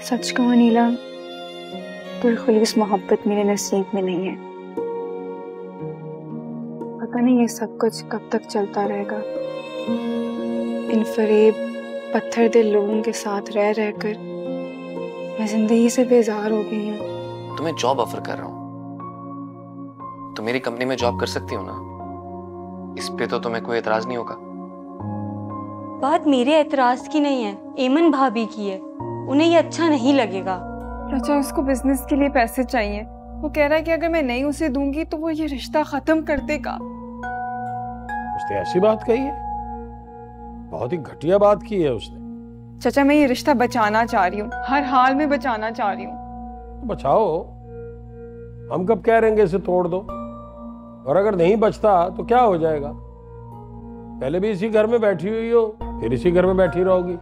सच कहूँ नीला पुरखलूस मोहब्बत मेरे नसीब में नहीं है। पता नहीं ये सब कुछ कब तक चलता रहेगा। इन फरेब पत्थर दिल लोगों के साथ रह रहकर मैं ज़िंदगी से बेजार हो गई हूँ। तुम्हें जॉब ऑफ़र कर रहा हूँ। तो मेरी कंपनी में जॉब कर सकती हो ना? इस पे तो तुम्हें कोई एतराज़ नहीं होगा। बात मेरे एतराज़ की नहीं है एमन भाभी की है। उन्हें ये अच्छा नहीं लगेगा। चाचा उसको बिज़नेस के लिए पैसे चाहिए। वो कह रहा है कि अगर मैं नहीं उसे दूँगी तो वो ये रिश्ता खत्म कर देगा। उसने ऐसी बात कही है। बहुत ही घटिया बात की है उसने। चाचा मैं ये रिश्ता बचाना चाह रही हूँ। हर हाल में बचाना चाह रही हूँ। तो बचाओ। हम कब कह रहेंगे इसे तोड़ दो? और अगर नहीं बचता तो क्या हो जाएगा? पहले भी इसी घर में बैठी हुई हो फिर इसी घर में बैठी रहोगी।